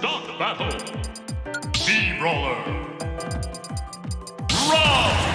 Start battle! Steamroller! Rock!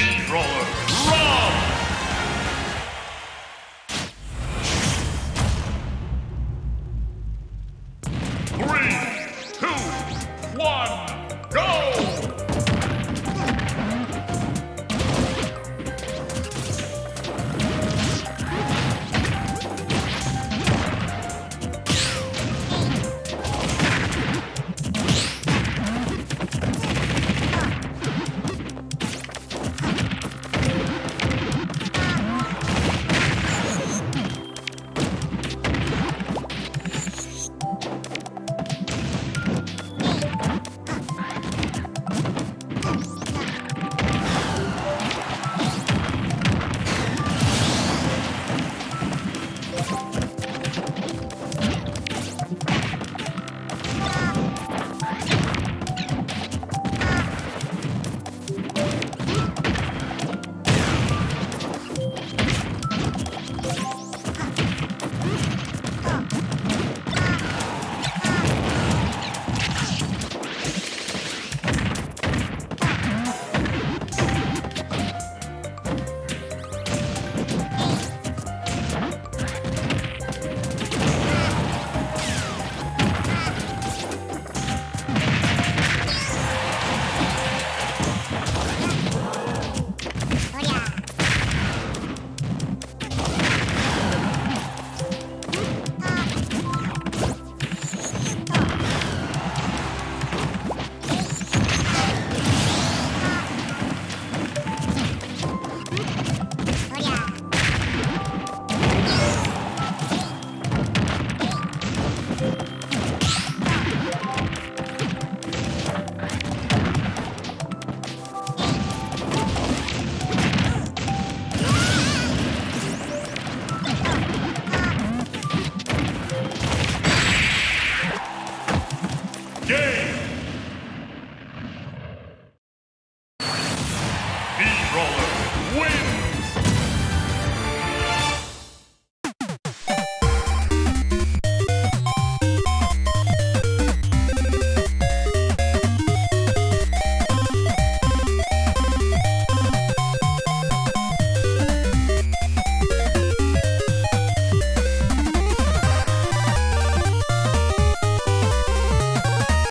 Stop the. Steamroller